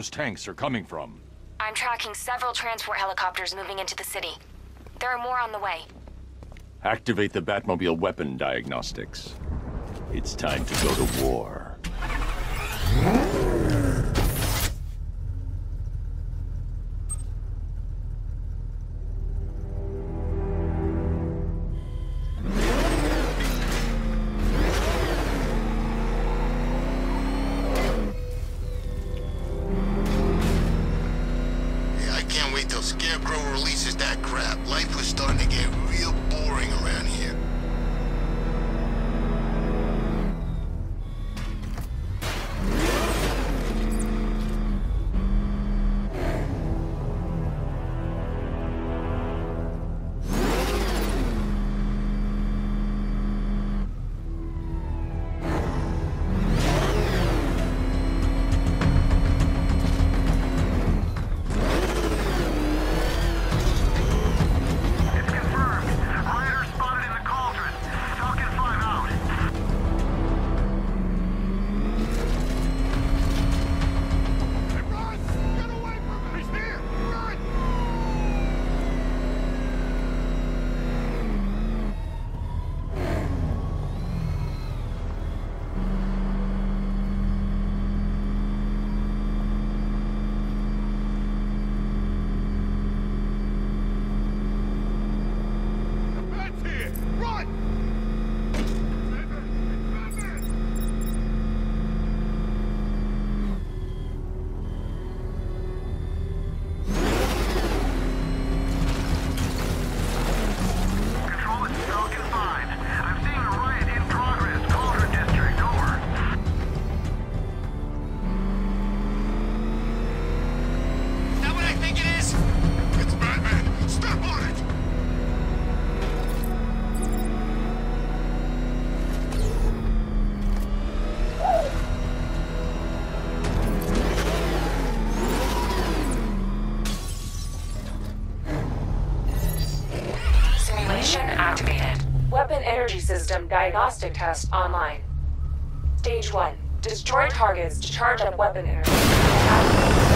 those tanks are coming from. I'm tracking several transport helicopters moving into the city. There are more on the way. Activate the Batmobile weapon diagnostics. It's time to go to war. Till Scarecrow releases that crap. Life was Weapon energy system diagnostic test online. Stage 1. Destroy targets to charge up weapon energy.